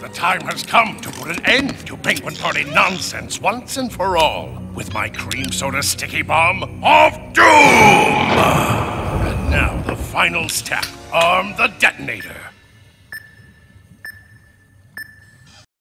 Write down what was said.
The time has come to put an end to Penguin Party nonsense once and for all with my cream soda sticky bomb of doom! And now the final step arm the detonator.